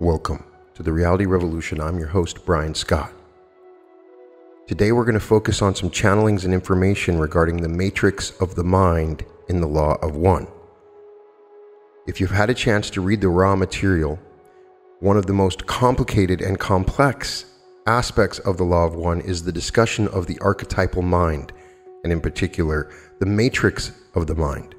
Welcome to the Reality Revolution. I'm your host, Brian Scott. Today we're going to focus on some channelings and information regarding the matrix of the mind in the Law of One. If you've had a chance to read the Ra material, one of the most complicated and complex aspects of the Law of One is the discussion of the archetypal mind, and in particular, the matrix of the mind.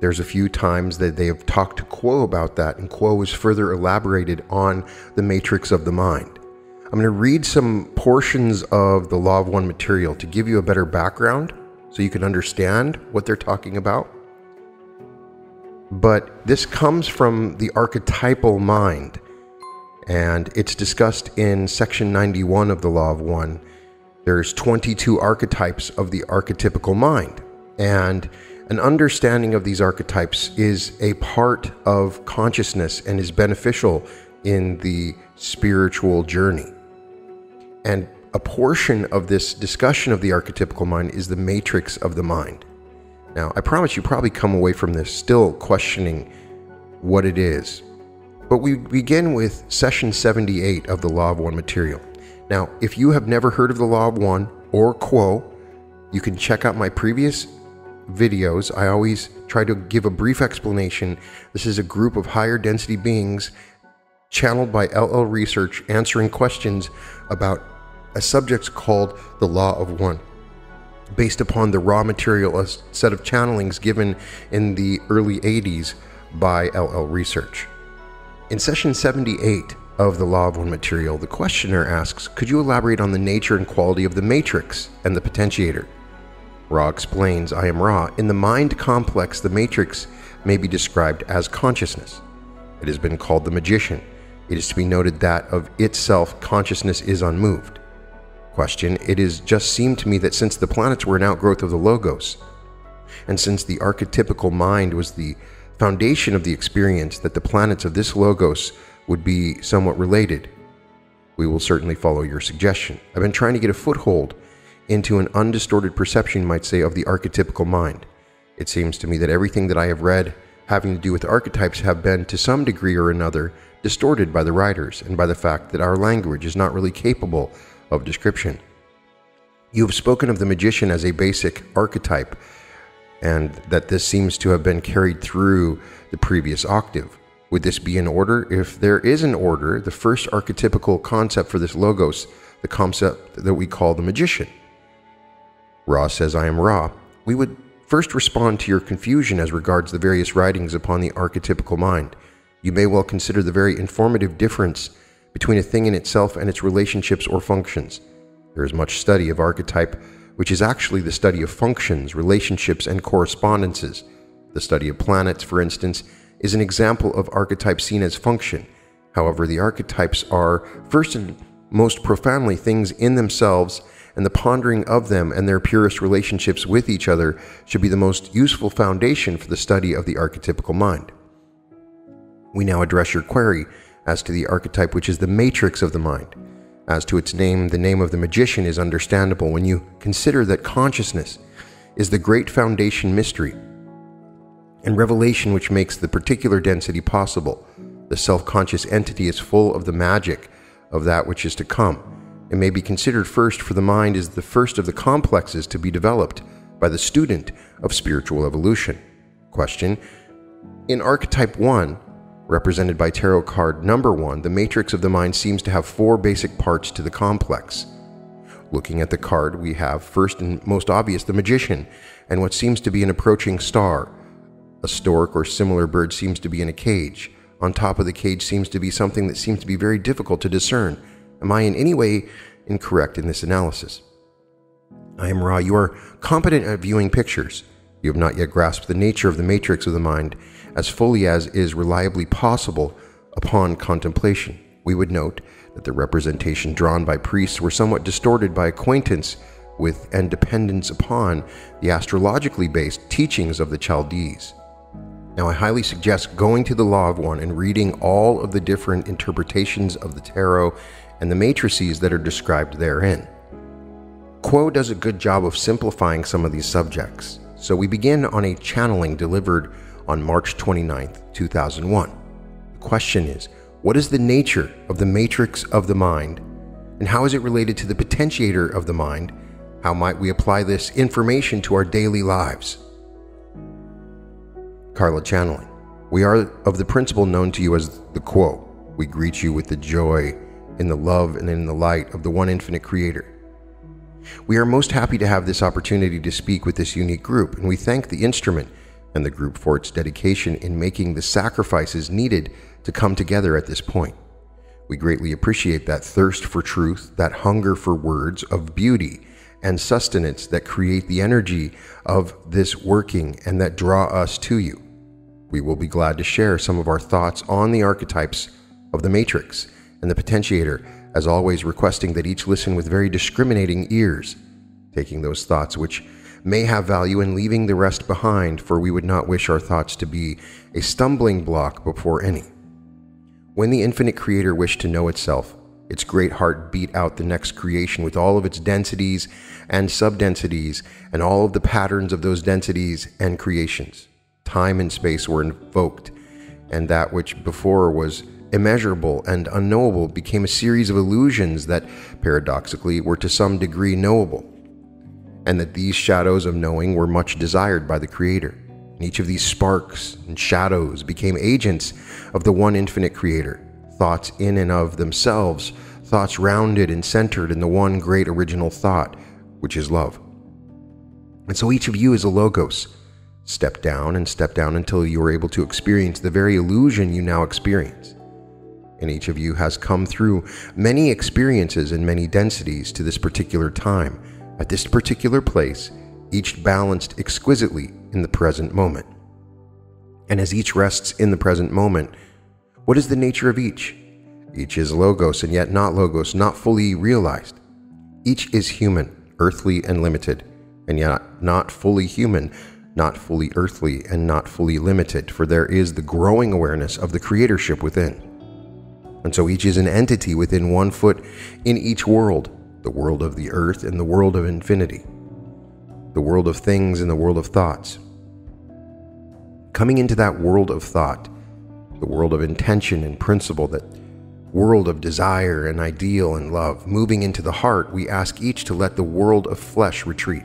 There's a few times that they have talked to Q'uo about that, and Q'uo has further elaborated on the matrix of the mind. I'm going to read some portions of the Law of One material to give you a better background so you can understand what they're talking about. But this comes from the archetypal mind, and it's discussed in section 91 of the Law of One. There's 22 archetypes of the archetypical mind, and an understanding of these archetypes is a part of consciousness and is beneficial in the spiritual journey. And a portion of this discussion of the archetypical mind is the matrix of the mind. Now, I promise you probably come away from this still questioning what it is. But we begin with session 78 of the Law of One material. Now, if you have never heard of the Law of One or Q'uo, you can check out my previous videos. I always try to give a brief explanation. This is a group of higher density beings channeled by LL Research answering questions about a subject called the Law of One, based upon the Ra material, a set of channelings given in the early 80s by LL Research. In session 78 of the Law of One material, the questioner asks Could you elaborate on the nature and quality of the matrix and the potentiator? Ra explains I am Ra. In the mind complex, the matrix may be described as consciousness. It has been called the magician. It is to be noted that of itself, consciousness is unmoved. Question It has just seemed to me that since the planets were an outgrowth of the Logos, and since the archetypical mind was the foundation of the experience, that the planets of this Logos would be somewhat related. We will certainly follow your suggestion. I've been trying to get a foothold into an undistorted perception, you might say, of the archetypical mind. It seems to me that everything that I have read having to do with archetypes have been, to some degree or another, distorted by the writers and by the fact that our language is not really capable of description. You have spoken of the magician as a basic archetype, and that this seems to have been carried through the previous octave. Would this be in order? If there is an order, the first archetypical concept for this logos, the concept that we call the magician. Ra says, I am Ra. We would first respond to your confusion as regards the various writings upon the archetypical mind. You may well consider the very informative difference between a thing in itself and its relationships or functions. There is much study of archetype, which is actually the study of functions, relationships, and correspondences. The study of planets, for instance, is an example of archetype seen as function. However, the archetypes are, first and most profoundly, things in themselves and the pondering of them and their purest relationships with each other should be the most useful foundation for the study of the archetypical mind. We now address your query as to the archetype which is the matrix of the mind. As to its name, the name of the magician is understandable when you consider that consciousness is the great foundation mystery and revelation which makes the particular density possible. The self conscious entity is full of the magic of that which is to come it may be considered first, for the mind is the first of the complexes to be developed by the student of spiritual evolution. Question In archetype 1, represented by tarot card number 1, the matrix of the mind seems to have four basic parts to the complex. Looking at the card, we have first and most obvious the magician, and what seems to be an approaching star. A stork or similar bird seems to be in a cage. On top of the cage seems to be something that seems to be very difficult to discern. Am I in any way incorrect in this analysis? I am Ra. You are competent at viewing pictures. You have not yet grasped the nature of the matrix of the mind as fully as is reliably possible upon contemplation. We would note that the representation drawn by priests were somewhat distorted by acquaintance with and dependence upon the astrologically based teachings of the Chaldees. Now, I highly suggest going to the Law of One and reading all of the different interpretations of the tarot and the matrices that are described therein. Q'uo does a good job of simplifying some of these subjects, so we begin on a channeling delivered on March 29, 2001. The question is What is the nature of the matrix of the mind? And how is it related to the potentiator of the mind? How might we apply this information to our daily lives? Carla channeling. We are of the principle known to you as the Q'uo. We greet you with the joy, in the love, and in the light of the one infinite Creator. We are most happy to have this opportunity to speak with this unique group, and we thank the instrument and the group for its dedication in making the sacrifices needed to come together at this point. We greatly appreciate that thirst for truth, that hunger for words of beauty and sustenance that create the energy of this working and that draw us to you. We will be glad to share some of our thoughts on the archetypes of the matrix and the potentiator, as always, requesting that each listen with very discriminating ears, taking those thoughts which may have value and leaving the rest behind, for we would not wish our thoughts to be a stumbling block before any. When the infinite creator wished to know itself, its great heart beat out the next creation with all of its densities and subdensities and all of the patterns of those densities and creations. Time and space were invoked, and that which before was immeasurable and unknowable became a series of illusions that, paradoxically, were to some degree knowable, and that these shadows of knowing were much desired by the Creator. And each of these sparks and shadows became agents of the one infinite Creator, thoughts in and of themselves, thoughts rounded and centered in the one great original thought, which is love. And so each of you is a logos. Step down and step down until you are able to experience the very illusion you now experience. And each of you has come through many experiences and many densities to this particular time, at this particular place, each balanced exquisitely in the present moment. And as each rests in the present moment, what is the nature of each? Each is logos and yet not logos, not fully realized. Each is human, earthly, and limited, and yet not fully human, not fully earthly, and not fully limited, for there is the growing awareness of the creatorship within. And so each is an entity within one foot in each world the world of the earth and the world of infinity, the world of things and the world of thoughts. Coming into that world of thought, the world of intention and principle, that world of desire and ideal and love, moving into the heart, we ask each to let the world of flesh retreat.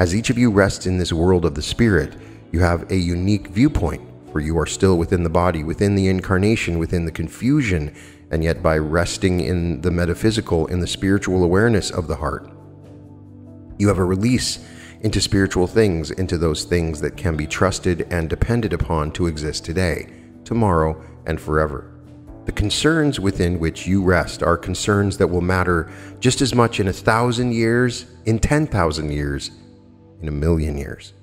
As each of you rests in this world of the spirit, you have a unique viewpoint for you are still within the body, within the incarnation, within the confusion, and yet by resting in the metaphysical, in the spiritual awareness of the heart, you have a release into spiritual things, into those things that can be trusted and depended upon to exist today, tomorrow, and forever. The concerns within which you rest are concerns that will matter just as much in a thousand years, in 10,000 years, in a million years.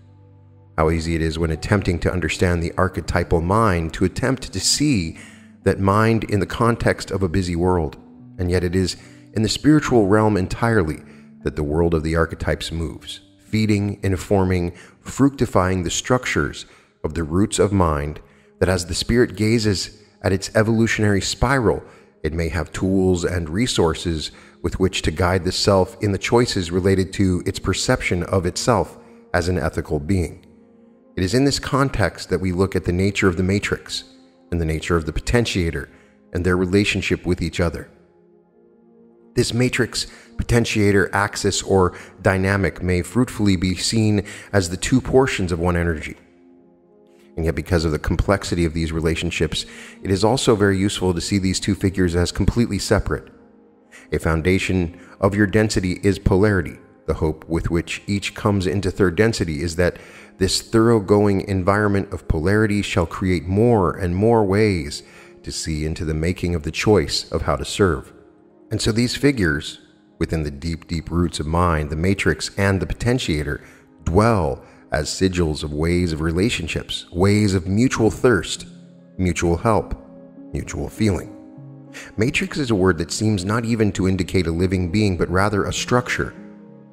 How easy it is when attempting to understand the archetypal mind to attempt to see that mind in the context of a busy world, and yet it is in the spiritual realm entirely that the world of the archetypes moves, feeding, informing, fructifying the structures of the roots of mind, that as the spirit gazes at its evolutionary spiral, it may have tools and resources with which to guide the self in the choices related to its perception of itself as an ethical being. It is in this context that we look at the nature of the matrix and the nature of the potentiator and their relationship with each other. This matrix potentiator axis or dynamic may fruitfully be seen as the two portions of one energy. And yet, because of the complexity of these relationships, it is also very useful to see these two figures as completely separate. A foundation of your density is polarity. The hope with which each comes into third density is that this thoroughgoing environment of polarity shall create more and more ways to see into the making of the choice of how to serve. And so these figures, within the deep, deep roots of mind, the matrix, and the potentiator, dwell as sigils of ways of relationships, ways of mutual thirst, mutual help, mutual feeling. Matrix is a word that seems not even to indicate a living being, but rather a structure,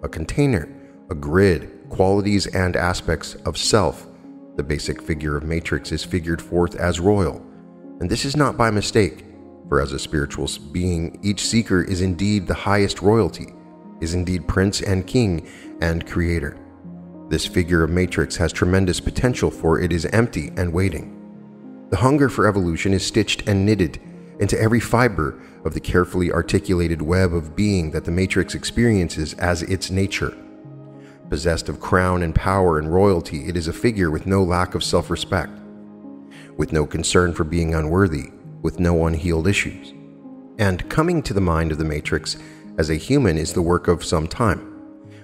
a container, a grid, qualities and aspects of self. The basic figure of Matrix is figured forth as royal. And this is not by mistake, for as a spiritual being, each seeker is indeed the highest royalty, is indeed prince and king and creator. This figure of Matrix has tremendous potential, for it is empty and waiting. The hunger for evolution is stitched and knitted into every fiber of the carefully articulated web of being that the Matrix experiences as its nature. Possessed of crown and power and royalty, it is a figure with no lack of self respect, with no concern for being unworthy, with no unhealed issues. And coming to the mind of the Matrix as a human is the work of some time.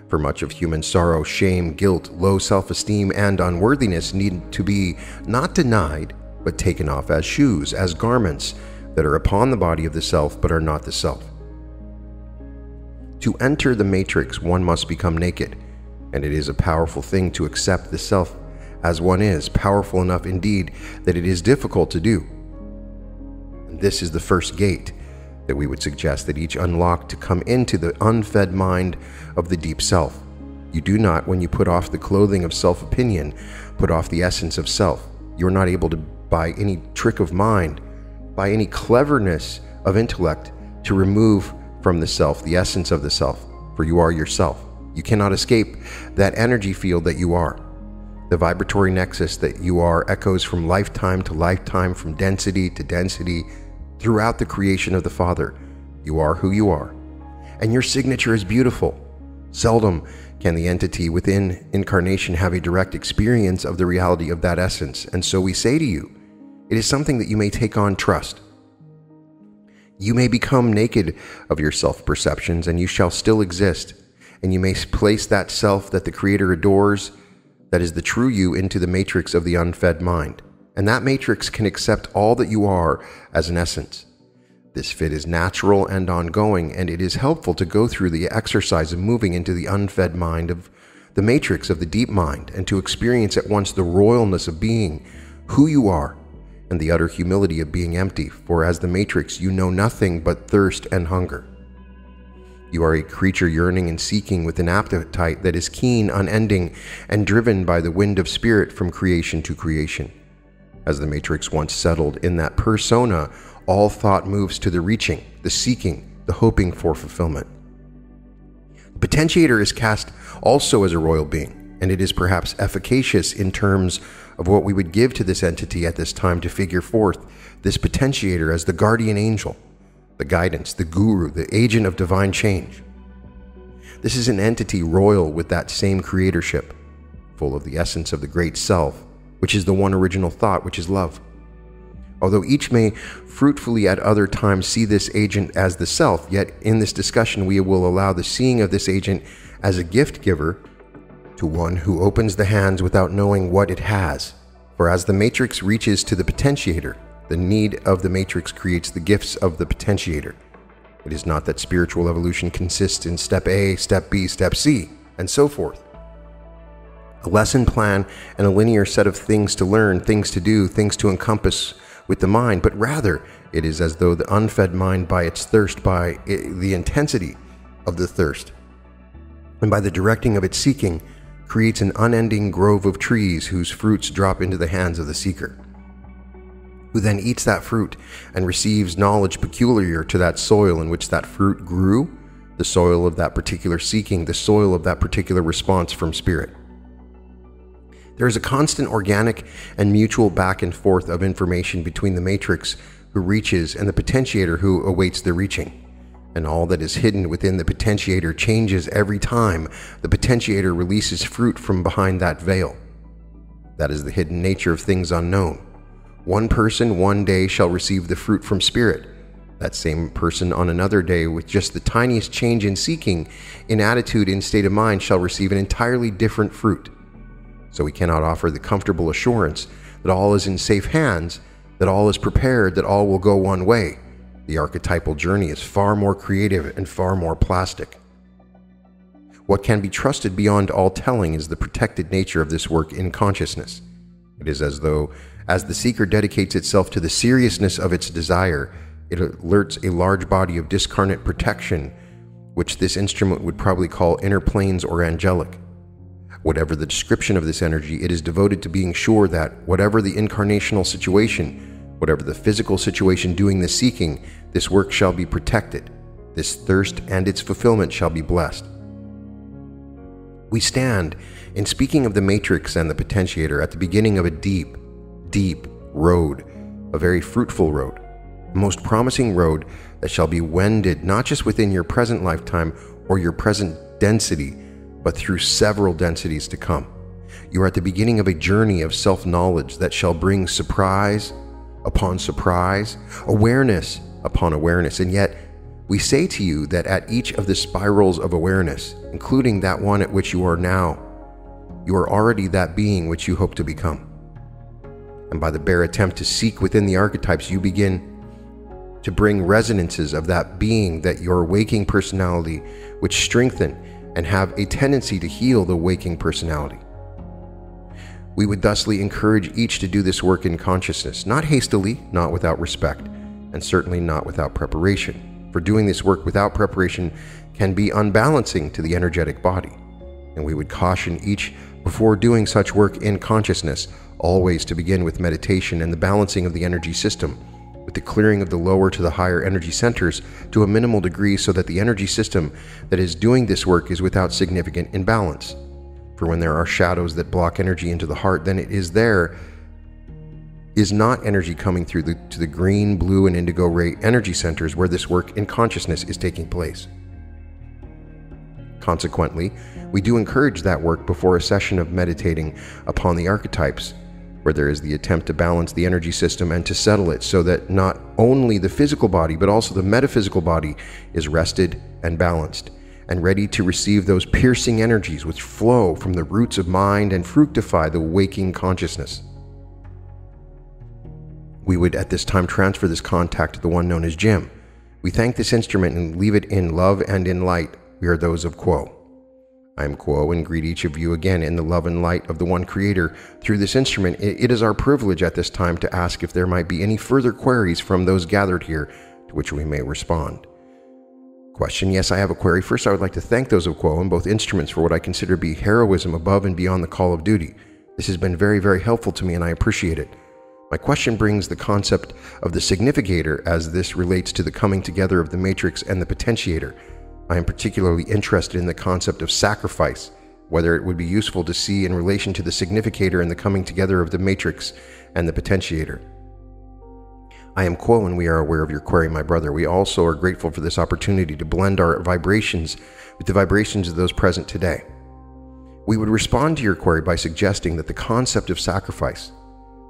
For much of human sorrow, shame, guilt, low self esteem, and unworthiness need to be not denied, but taken off as shoes, as garments that are upon the body of the self but are not the self. To enter the matrix, one must become naked, and it is a powerful thing to accept the self as one is, powerful enough indeed that it is difficult to do. And this is the first gate that we would suggest that each unlock to come into the unfed mind of the deep self. You do not, when you put off the clothing of self opinion, put off the essence of self. You are not able to, by any trick of mind, by any cleverness of intellect, to remove from the self the essence of the self, for you are yourself. You cannot escape that energy field that you are. The vibratory nexus that you are echoes from lifetime to lifetime, from density to density, throughout the creation of the Father. You are who you are. And your signature is beautiful. Seldom can the entity within incarnation have a direct experience of the reality of that essence. And so we say to you, it is something that you may take on trust. You may become naked of your self perceptions, and you shall still exist. And you may place that self that the Creator adores, that is the true you, into the matrix of the unfed mind and that matrix can accept all that you are as an essence. This fit is natural and ongoing, and it is helpful to go through the exercise of moving into the unfed mind of the matrix of the deep mind and to experience at once the royalness of being, who you are, and the utter humility of being empty, for as the matrix you know nothing but thirst and hunger. You are a creature yearning and seeking with an appetite that is keen, unending, and driven by the wind of spirit from creation to creation. As the Matrix once settled in that persona, all thought moves to the reaching, the seeking, the hoping for fulfillment. The potentiator is cast also as a royal being, and it is perhaps efficacious in terms of what we would give to this entity at this time to figure forth this potentiator as the guardian angel, the guidance, the guru, the agent of divine change. This is an entity royal with that same creatorship, full of the essence of the great self, which is the one original thought, which is love. Although each may fruitfully at other times see this agent as the self, yet in this discussion we will allow the seeing of this agent as a gift giver to one who opens the hands without knowing what it has. For as the matrix reaches to the potentiator, the need of the matrix creates the gifts of the potentiator. It is not that spiritual evolution consists in step A, step B, step C, and so forth a lesson plan, and a linear set of things to learn, things to do, things to encompass with the mind, but rather it is as though the unfed mind, by its thirst, by the intensity of the thirst, and by the directing of its seeking, creates an unending grove of trees whose fruits drop into the hands of the seeker, who then eats that fruit and receives knowledge peculiar to that soil in which that fruit grew, the soil of that particular seeking, the soil of that particular response from spirit. There is a constant organic and mutual back and forth of information between the matrix who reaches and the potentiator who awaits the reaching. And all that is hidden within the potentiator changes every time the potentiator releases fruit from behind that veil. That is the hidden nature of things unknown. One person one day shall receive the fruit from spirit. That same person on another day, with just the tiniest change in seeking, in attitude, in state of mind, shall receive an entirely different fruit so we cannot offer the comfortable assurance that all is in safe hands, that all is prepared, that all will go one way. The archetypal journey is far more creative and far more plastic. What can be trusted beyond all telling is the protected nature of this work in consciousness. It is as though, as the seeker dedicates itself to the seriousness of its desire, it alerts a large body of discarnate protection, which this instrument would probably call inner planes or angelic. Whatever the description of this energy, it is devoted to being sure that, whatever the incarnational situation, whatever the physical situation doing the seeking, this work shall be protected. This thirst and its fulfillment shall be blessed. We stand, in speaking of the matrix and the potentiator, at the beginning of a deep, deep road a very fruitful road, a most promising road that shall be wended not just within your present lifetime or your present density, but through several densities to come. You are at the beginning of a journey of self knowledge that shall bring surprise upon surprise, awareness upon awareness, and yet we say to you that at each of the spirals of awareness, including that one at which you are now, you are already that being which you hope to become. And by the bare attempt to seek within the archetypes, you begin to bring resonances of that being that your waking personality, which strengthen and have a tendency to heal the waking personality. We would thusly encourage each to do this work in consciousness, not hastily, not without respect, and certainly not without preparation. For doing this work without preparation can be unbalancing to the energetic body. And we would caution each before doing such work in consciousness, always to begin with meditation and the balancing of the energy system, with the clearing of the lower to the higher energy centers to a minimal degree so that the energy system that is doing this work is without significant imbalance. For when there are shadows that block energy into the heart, then it is there is not energy coming through the, to the green, blue, and indigo ray energy centers where this work in consciousness is taking place. Consequently, we do encourage that work before a session of meditating upon the archetypes, where there is the attempt to balance the energy system and to settle it so that not only the physical body, but also the metaphysical body is rested and balanced and ready to receive those piercing energies which flow from the roots of mind and fructify the waking consciousness. We would at this time transfer this contact to the one known as Jim. We thank this instrument and leave it in love and in light. We are those of Q'uo. I am Q'uo and greet each of you again in the love and light of the one Creator. Through this instrument, it is our privilege at this time to ask if there might be any further queries from those gathered here to which we may respond. Question Yes, I have a query. First, I would like to thank those of Q'uo and both instruments for what I consider to be heroism above and beyond the call of duty. This has been very, very helpful to me, and I appreciate it. My question brings the concept of the significator as this relates to the coming together of the matrix and the potentiator. I am particularly interested in the concept of sacrifice, whether it would be useful to see in relation to the significator and the coming together of the matrix and the potentiator. I am Q'uo and we are aware of your query, my brother. We also are grateful for this opportunity to blend our vibrations with the vibrations of those present today. We would respond to your query by suggesting that the concept of sacrifice,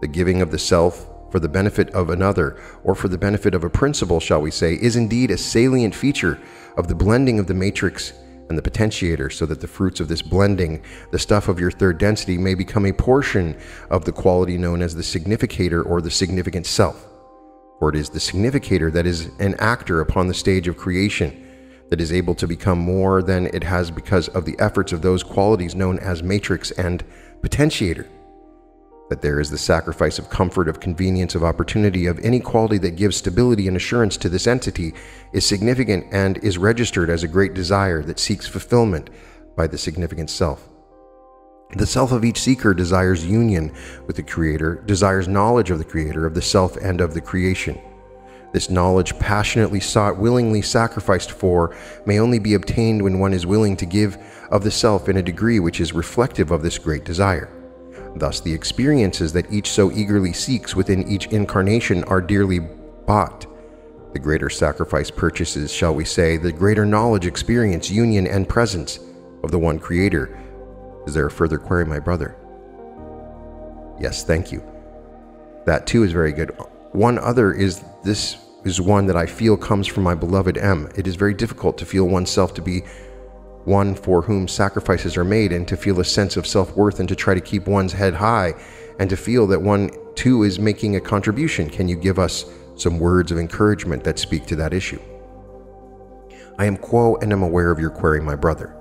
the giving of the self for the benefit of another, or for the benefit of a principle, shall we say, is indeed a salient feature of the blending of the matrix and the potentiator so that the fruits of this blending, the stuff of your third density, may become a portion of the quality known as the significator or the significant self. For it is the significator that is an actor upon the stage of creation that is able to become more than it has because of the efforts of those qualities known as matrix and potentiator that there is the sacrifice of comfort, of convenience, of opportunity, of any quality that gives stability and assurance to this entity is significant and is registered as a great desire that seeks fulfillment by the significant self. The self of each seeker desires union with the Creator, desires knowledge of the Creator, of the self, and of the creation. This knowledge, passionately sought, willingly sacrificed for, may only be obtained when one is willing to give of the self in a degree which is reflective of this great desire. Thus, the experiences that each so eagerly seeks within each incarnation are dearly bought. The greater sacrifice purchases, shall we say, the greater knowledge, experience, union, and presence of the one Creator. Is there a further query, my brother? Yes, thank you. That too is very good. One other is this is one that I feel comes from my beloved M. It is very difficult to feel oneself to be one for whom sacrifices are made, and to feel a sense of self worth and to try to keep one's head high and to feel that one too is making a contribution. Can you give us some words of encouragement that speak to that issue? I am Q'uo and am aware of your query, my brother.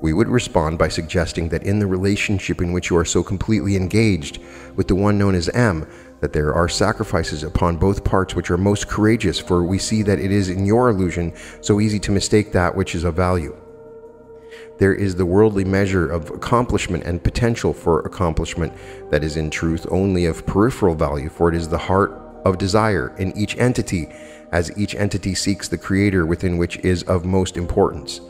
We would respond by suggesting that in the relationship in which you are so completely engaged with the one known as M, that there are sacrifices upon both parts which are most courageous, for we see that it is in your illusion so easy to mistake that which is of value. There is the worldly measure of accomplishment and potential for accomplishment that is in truth only of peripheral value, for it is the heart of desire in each entity, as each entity seeks the creator within which is of most importance.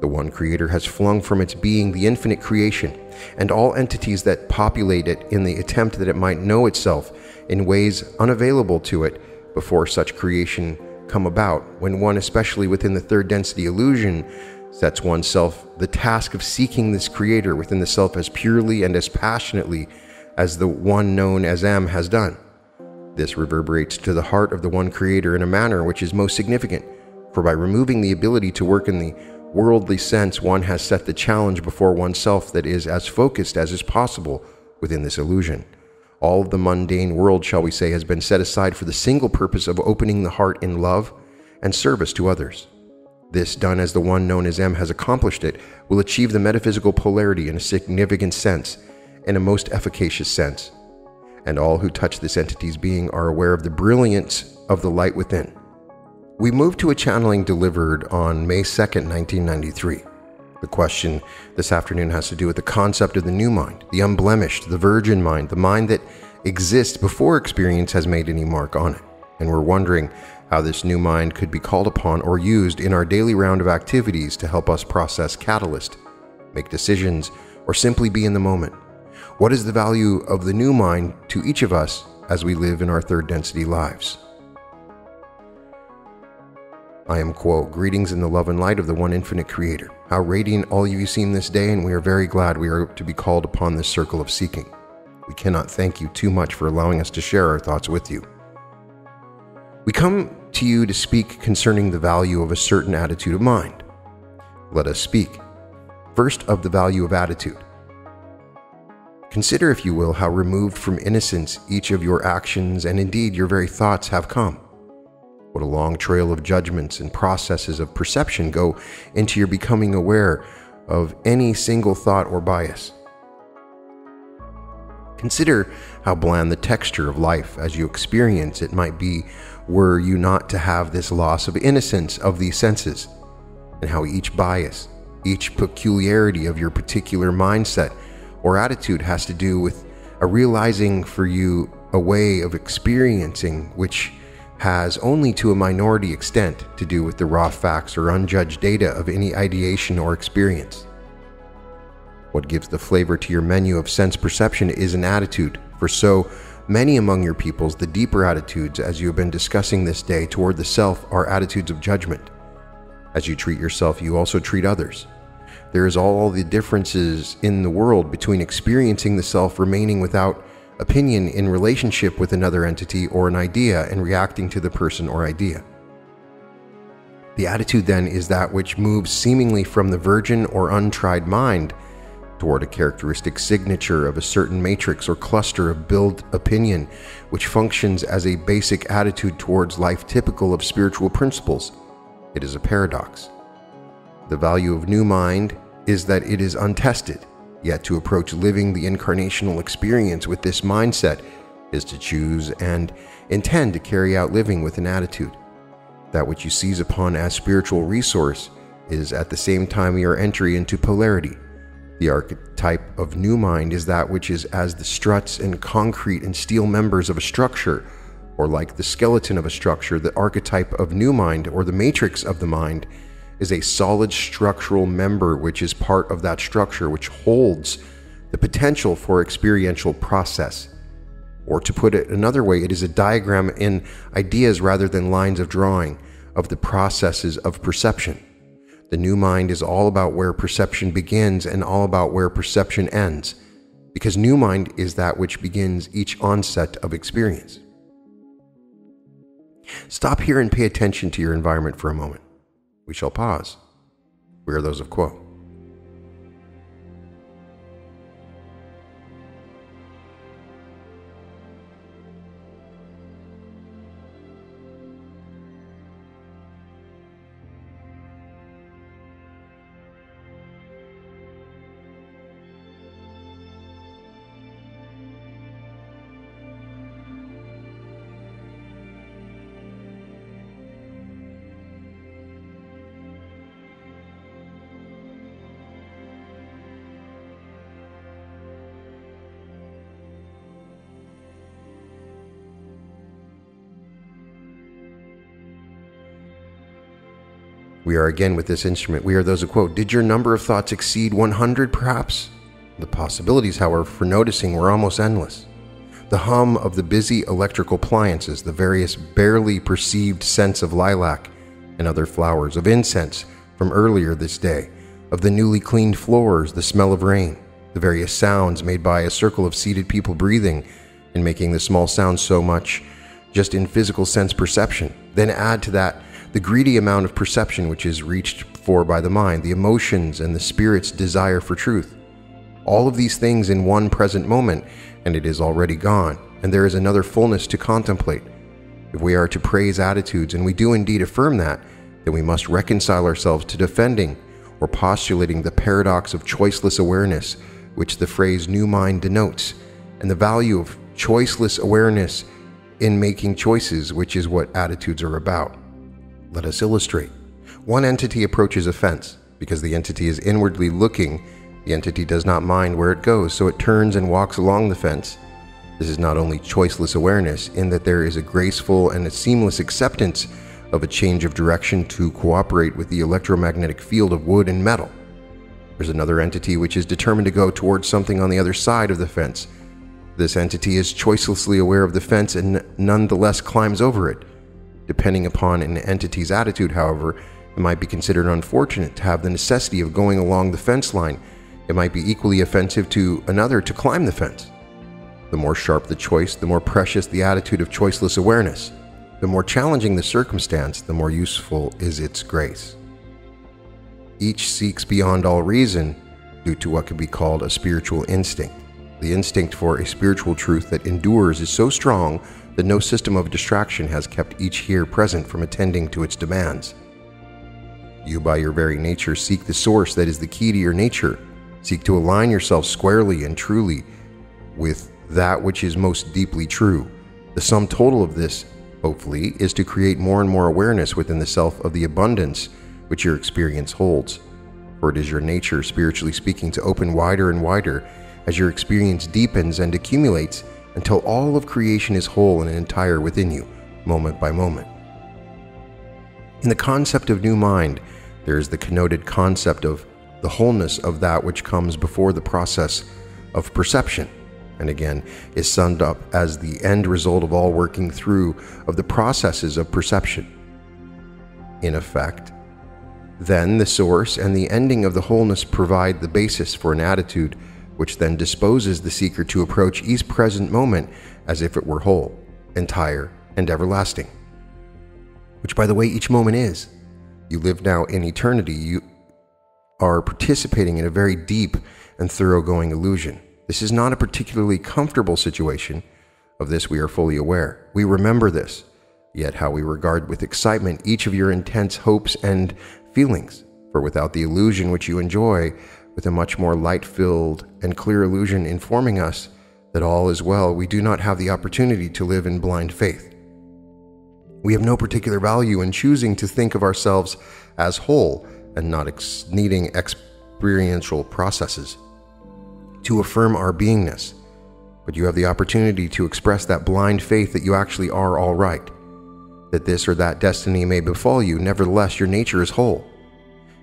The one creator has flung from its being the infinite creation and all entities that populate it in the attempt that it might know itself in ways unavailable to it before such creation come about, when one, especially within the third density illusion, sets oneself the task of seeking this creator within the self as purely and as passionately as the one known as M has done. This reverberates to the heart of the one creator in a manner which is most significant, for by removing the ability to work in the worldly sense, one has set the challenge before oneself that is as focused as is possible within this illusion. All of the mundane world, shall we say, has been set aside for the single purpose of opening the heart in love and service to others. This, done as the one known as M has accomplished it, will achieve the metaphysical polarity in a significant sense, in a most efficacious sense. And all who touch this entity's being are aware of the brilliance of the light within. We move to a channeling delivered on May 2nd, 1993. The question this afternoon has to do with the concept of the new mind, the unblemished, the virgin mind, the mind that exists before experience has made any mark on it. And we're wondering how this new mind could be called upon or used in our daily round of activities to help us process catalyst, make decisions, or simply be in the moment. What is the value of the new mind to each of us as we live in our third density lives? I am, Q'uo, greetings in the love and light of the one infinite creator. How radiant all of you seem this day, and we are very glad we are to be called upon this circle of seeking. We cannot thank you too much for allowing us to share our thoughts with you. We come to you to speak concerning the value of a certain attitude of mind. Let us speak. First, of the value of attitude. Consider, if you will, how removed from innocence each of your actions and indeed your very thoughts have come. What a long trail of judgments and processes of perception go into your becoming aware of any single thought or bias. Consider how bland the texture of life as you experience it might be were you not to have this loss of innocence of these senses, and how each bias, each peculiarity of your particular mindset or attitude has to do with a realizing for you a way of experiencing which has only to a minority extent to do with the raw facts or unjudged data of any ideation or experience. What gives the flavor to your menu of sense perception is an attitude, for so many among your peoples, the deeper attitudes, as you have been discussing this day, toward the self are attitudes of judgment. As you treat yourself, you also treat others. There is all the differences in the world between experiencing the self remaining without opinion in relationship with another entity or an idea and reacting to the person or idea. The attitude then is that which moves seemingly from the virgin or untried mind toward a characteristic signature of a certain matrix or cluster of build opinion, which functions as a basic attitude towards life typical of spiritual principles. It is a paradox. The value of new mind is that it is untested Yet to approach living the incarnational experience with this mindset is to choose and intend to carry out living with an attitude. That which you seize upon as spiritual resource is at the same time your entry into polarity. The archetype of new mind is that which is as the struts and concrete and steel members of a structure, or like the skeleton of a structure, the archetype of new mind or the matrix of the mind is a solid structural member which is part of that structure, which holds the potential for experiential process. Or to put it another way, it is a diagram in ideas rather than lines of drawing of the processes of perception. The new mind is all about where perception begins and all about where perception ends, because new mind is that which begins each onset of experience. Stop here and pay attention to your environment for a moment. We shall pause. We are those of Q'uo. Are again with this instrument. We are those who quote, Did your number of thoughts exceed 100 perhaps? The possibilities, however, for noticing were almost endless. The hum of the busy electrical appliances, the various barely perceived scents of lilac and other flowers, of incense from earlier this day, of the newly cleaned floors, the smell of rain, the various sounds made by a circle of seated people breathing and making the small sounds so much just in physical sense perception. Then add to that the greedy amount of perception which is reached for by the mind, the emotions and the spirit's desire for truth. All of these things in one present moment, and it is already gone, and there is another fullness to contemplate. If we are to praise attitudes, and we do indeed affirm that, then we must reconcile ourselves to defending or postulating the paradox of choiceless awareness, which the phrase new mind denotes, and the value of choiceless awareness in making choices, which is what attitudes are about. Let us illustrate. One entity approaches a fence. Because the entity is inwardly looking, the entity does not mind where it goes, so it turns and walks along the fence. This is not only choiceless awareness, in that there is a graceful and a seamless acceptance of a change of direction to cooperate with the electromagnetic field of wood and metal. There's another entity which is determined to go towards something on the other side of the fence. This entity is choicelessly aware of the fence and nonetheless climbs over it. Depending upon an entity's attitude, however, it might be considered unfortunate to have the necessity of going along the fence line. It might be equally offensive to another to climb the fence. The more sharp the choice, the more precious the attitude of choiceless awareness. The more challenging the circumstance, the more useful is its grace. Each seeks beyond all reason due to what could be called a spiritual instinct. The instinct for a spiritual truth that endures is so strong that no system of distraction has kept each here present from attending to its demands. You, by your very nature, seek the source that is the key to your nature. Seek to align yourself squarely and truly with that which is most deeply true. The sum total of this, hopefully, is to create more and more awareness within the self of the abundance which your experience holds. For it is your nature, spiritually speaking, to open wider and wider as your experience deepens and accumulates until all of creation is whole and entire within you, moment by moment. In the concept of new mind, there is the connoted concept of the wholeness of that which comes before the process of perception, and again is summed up as the end result of all working through of the processes of perception. In effect, then the source and the ending of the wholeness provide the basis for an attitude which then disposes the seeker to approach each present moment as if it were whole, entire, and everlasting. Which, by the way, each moment is. You live now in eternity. You are participating in a very deep and thoroughgoing illusion. This is not a particularly comfortable situation. Of this, we are fully aware. We remember this, yet how we regard with excitement each of your intense hopes and feelings. For without the illusion which you enjoy, with a much more light filled and clear illusion informing us that all is well, we do not have the opportunity to live in blind faith. We have no particular value in choosing to think of ourselves as whole and not ex- needing experiential processes to affirm our beingness. But you have the opportunity to express that blind faith that you actually are all right, that this or that destiny may befall you, nevertheless, your nature is whole.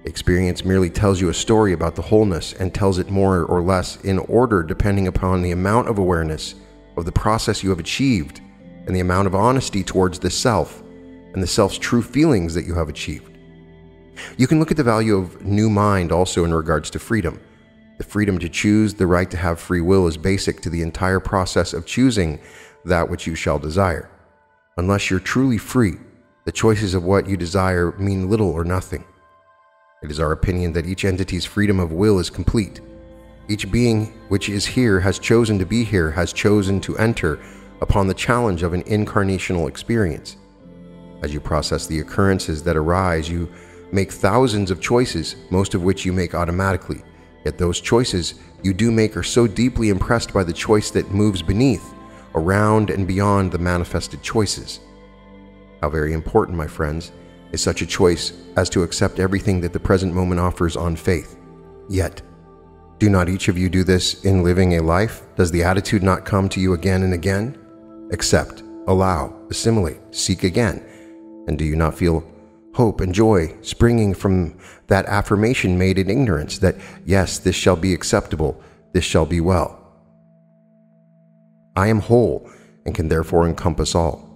Experience merely tells you a story about the wholeness and tells it more or less in order depending upon the amount of awareness of the process you have achieved and the amount of honesty towards the self and the self's true feelings that you have achieved. You can look at the value of new mind also in regards to freedom. The freedom to choose, the right to have free will is basic to the entire process of choosing that which you shall desire. Unless you're truly free, the choices of what you desire mean little or nothing. It is our opinion that each entity's freedom of will is complete. Each being which is here has chosen to be here, has chosen to enter upon the challenge of an incarnational experience. As you process the occurrences that arise, you make thousands of choices, most of which you make automatically. Yet those choices you do make are so deeply impressed by the choice that moves beneath, around, and beyond the manifested choices. How very important, my friends, is such a choice as to accept everything that the present moment offers on faith. Yet, do not each of you do this in living a life? Does the attitude not come to you again and again? Accept, allow, assimilate, seek again. And do you not feel hope, and joy springing from that affirmation made in ignorance that, yes, this shall be acceptable, this shall be well. I am whole and can therefore encompass all.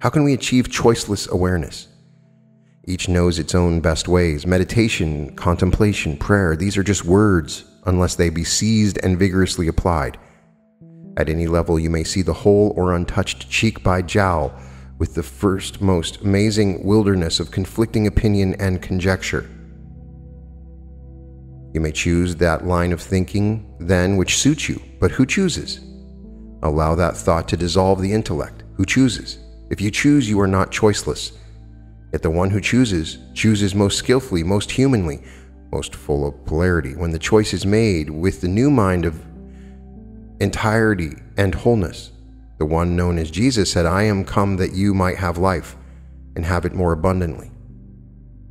How can we achieve choiceless awareness? Each knows its own best ways. Meditation, contemplation, prayer, these are just words unless they be seized and vigorously applied. At any level, you may see the whole or untouched cheek by jowl with the first most amazing wilderness of conflicting opinion and conjecture. You may choose that line of thinking then which suits you, but who chooses? Allow that thought to dissolve the intellect. Who chooses? If you choose, you are not choiceless. Yet the one who chooses, chooses most skillfully, most humanly, most full of polarity. When the choice is made with the new mind of entirety and wholeness, the one known as Jesus said, I am come that you might have life and have it more abundantly.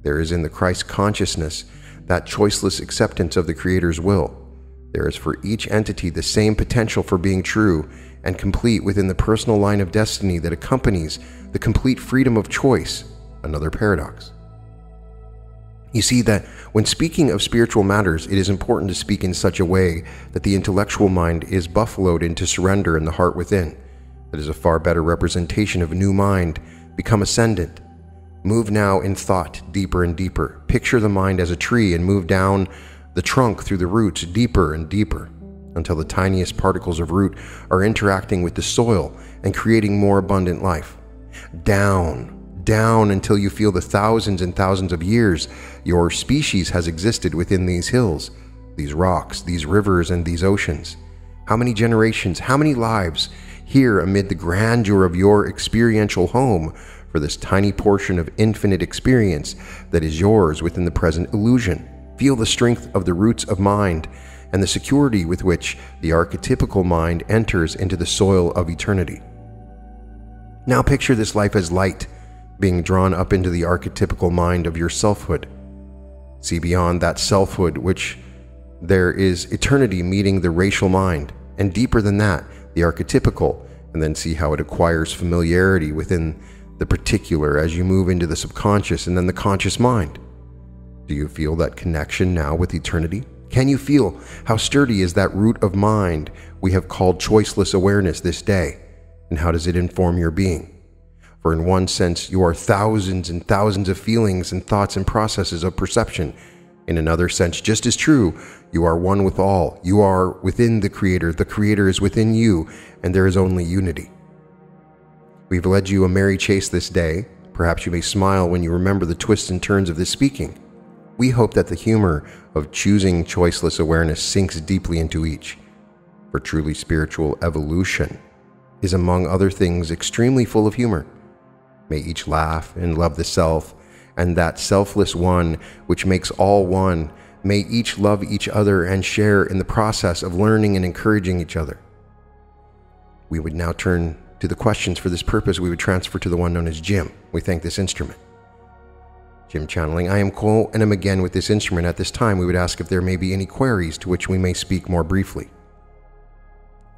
There is in the Christ consciousness that choiceless acceptance of the Creator's will. There is for each entity the same potential for being true and complete within the personal line of destiny that accompanies the complete freedom of choice, another paradox. You see that when speaking of spiritual matters, it is important to speak in such a way that the intellectual mind is buffaloed into surrender in the heart within. That is a far better representation of a new mind. Become ascendant. Move now in thought deeper and deeper. Picture the mind as a tree and move down the trunk through the roots deeper and deeper until the tiniest particles of root are interacting with the soil and creating more abundant life. Down, down until you feel the thousands and thousands of years your species has existed within these hills, these rocks, these rivers, and these oceans. How many generations, how many lives here amid the grandeur of your experiential home for this tiny portion of infinite experience that is yours within the present illusion. Feel the strength of the roots of mind and the security with which the archetypical mind enters into the soil of eternity. Now picture this life as light being drawn up into the archetypical mind of your selfhood. See beyond that selfhood, which there is eternity meeting the racial mind, and deeper than that, the archetypical, and then see how it acquires familiarity within the particular as you move into the subconscious and then the conscious mind. Do you feel that connection now with eternity? Can you feel how sturdy is that root of mind we have called choiceless awareness this day? And how does it inform your being? For in one sense, you are thousands and thousands of feelings and thoughts and processes of perception. In another sense, just as true, you are one with all. You are within the Creator, the Creator is within you, and there is only unity. We've led you a merry chase this day. Perhaps you may smile when you remember the twists and turns of this speaking. We hope that the humor of choosing choiceless awareness sinks deeply into each. For truly spiritual evolution is, among other things, extremely full of humor. May each laugh and love the self, and that selfless one which makes all one. May each love each other and share in the process of learning and encouraging each other. We would now turn to the questions for this purpose, we would transfer to the one known as Jim. We thank this instrument. Jim channeling, I am Q'uo and am again with this instrument. At this time, we would ask if there may be any queries to which we may speak more briefly.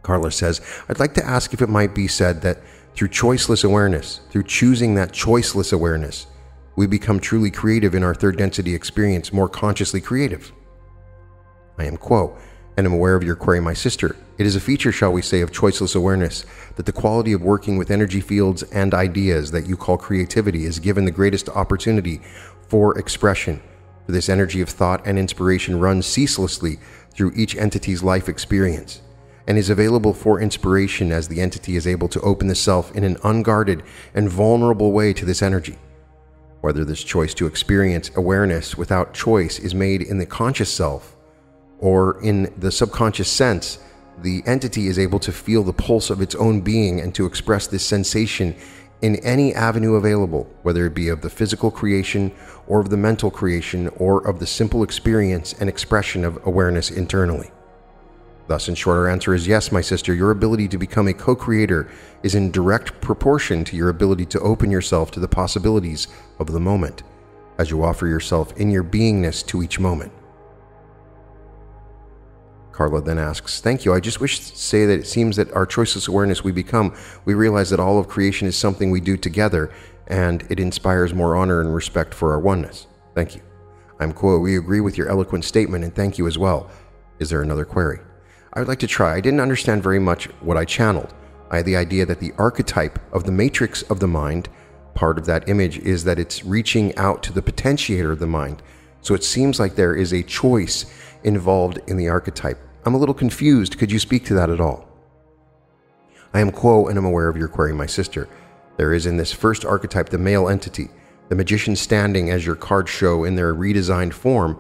Carla says, I'd like to ask if it might be said that through choiceless awareness, through choosing that choiceless awareness, we become truly creative in our third density experience, more consciously creative. I am Q'uo and am aware of your query, my sister. It is a feature, shall we say, of choiceless awareness that the quality of working with energy fields and ideas that you call creativity is given the greatest opportunity for expression. For this energy of thought and inspiration runs ceaselessly through each entity's life experience and is available for inspiration as the entity is able to open the self in an unguarded and vulnerable way to this energy. Whether this choice to experience awareness without choice is made in the conscious self or in the subconscious sense, the entity is able to feel the pulse of its own being and to express this sensation in any avenue available, whether it be of the physical creation or of the mental creation or of the simple experience and expression of awareness internally. Thus, in short, our answer is yes, my sister, your ability to become a co creator is in direct proportion to your ability to open yourself to the possibilities of the moment as you offer yourself in your beingness to each moment. Carla then asks, Thank you. I just wish to say that it seems that our choiceless awareness we become, we realize that all of creation is something we do together, and it inspires more honor and respect for our oneness. Thank you. I'm Q'uo. We agree with your eloquent statement, and thank you as well. Is there another query? I would like to try. I didn't understand very much what I channeled. I had the idea that the archetype of the matrix of the mind, part of that image, is that it's reaching out to the potentiator of the mind. So it seems like there is a choice involved in the archetype. I'm a little confused. Could you speak to that at all? I am Q'uo and I'm aware of your query, my sister. There is in this first archetype the male entity, the magician standing as your cards show in their redesigned form.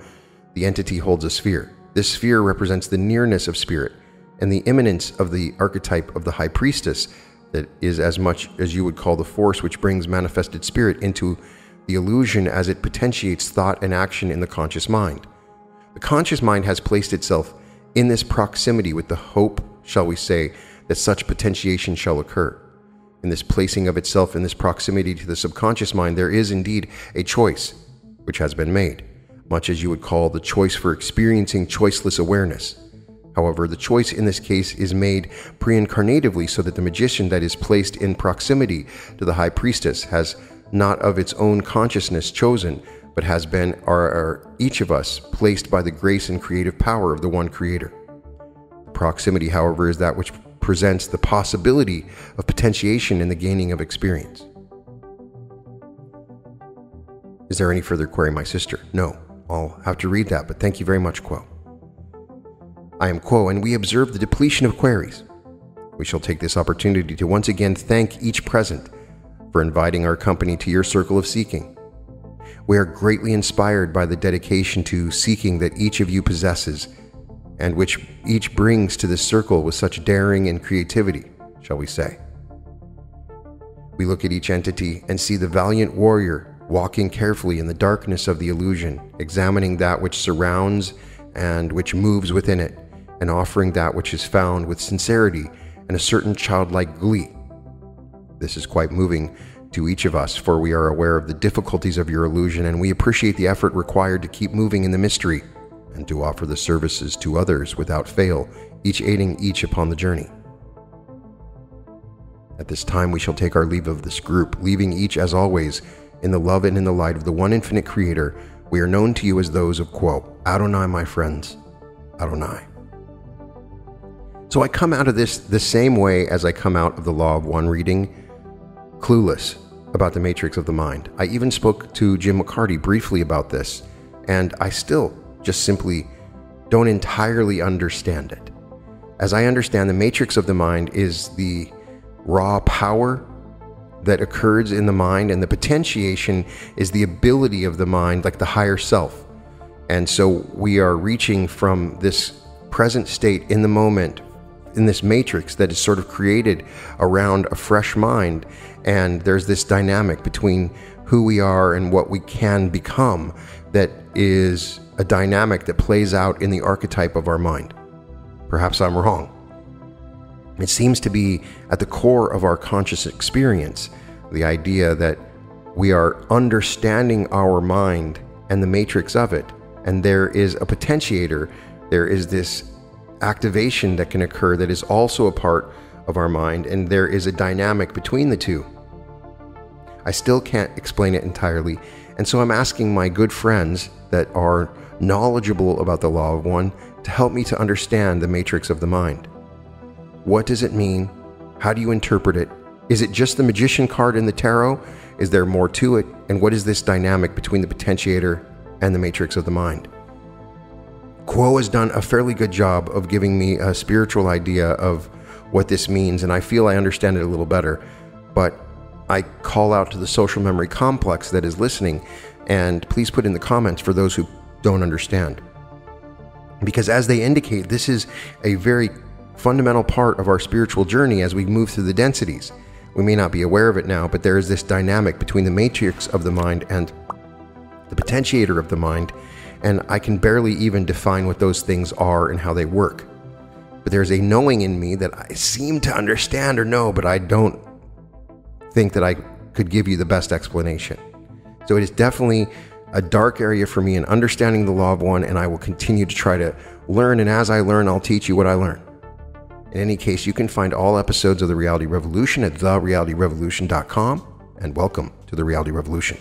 The entity holds a sphere. This sphere represents the nearness of spirit and the imminence of the archetype of the high priestess, that is as much as you would call the force which brings manifested spirit into the illusion as it potentiates thought and action in the conscious mind. The conscious mind has placed itself in this proximity with the hope, shall we say, that such potentiation shall occur. In this placing of itself in this proximity to the subconscious mind, there is indeed a choice which has been made, much as you would call the choice for experiencing choiceless awareness. However, the choice in this case is made pre-incarnatively so that the magician that is placed in proximity to the high priestess has not of its own consciousness chosen, but has been are, are each of us placed by the grace and creative power of the one creator. Proximity, however, is that which presents the possibility of potentiation in the gaining of experience. Is there any further query, my sister? No. I'll have to read that, but thank you very much, Q'uo. I am Q'uo, and we observe the depletion of queries. We shall take this opportunity to once again thank each present for inviting our company to your circle of seeking. We are greatly inspired by the dedication to seeking that each of you possesses, and which each brings to this circle with such daring and creativity, shall we say. We look at each entity and see the valiant warrior walking carefully in the darkness of the illusion, examining that which surrounds and which moves within it and offering that which is found with sincerity and a certain childlike glee. This is quite moving to each of us, for we are aware of the difficulties of your illusion and we appreciate the effort required to keep moving in the mystery and to offer the services to others without fail, each aiding each upon the journey. At this time, we shall take our leave of this group, leaving each, as always, in the love and in the light of the one infinite Creator. We are known to you as those of Q'uo. Adonai, my friends. Adonai. So I come out of this the same way as I come out of the Law of One reading, clueless about the matrix of the mind. I even spoke to Jim McCarty briefly about this, and I still just simply don't entirely understand it. As I understand, the matrix of the mind is the raw power that occurs in the mind, and the potentiation is the ability of the mind, like the higher self. And so we are reaching from this present state in the moment in this matrix that is sort of created around a fresh mind. And there's this dynamic between who we are and what we can become that is a dynamic that plays out in the archetype of our mind. Perhaps I'm wrong. It seems to be at the core of our conscious experience the idea that we are understanding our mind and the matrix of it, and there is a potentiator, there is this activation that can occur that is also a part of our mind, and there is a dynamic between the two. I still can't explain it entirely, and so I'm asking my good friends that are knowledgeable about the law of one to help me to understand the matrix of the mind. What does it mean? How do you interpret it? Is it just the magician card in the tarot? Is there more to it? And what is this dynamic between the potentiator and the matrix of the mind? Q'uo has done a fairly good job of giving me a spiritual idea of what this means, and I feel I understand it a little better. But I call out to the social memory complex that is listening, and please put in the comments for those who don't understand. Because as they indicate, this is a very fundamental part of our spiritual journey as we move through the densities. We may not be aware of it now, but there is this dynamic between the matrix of the mind and the potentiator of the mind and I can barely even define what those things are and how they work. But there's a knowing in me that I seem to understand or know, but I don't think that I could give you the best explanation. So it is definitely a dark area for me in understanding the law of one, and I will continue to try to learn. And as I learn, I'll teach you what I learn. In any case, you can find all episodes of The Reality Revolution at therealityrevolution.com. and welcome to the Reality Revolution.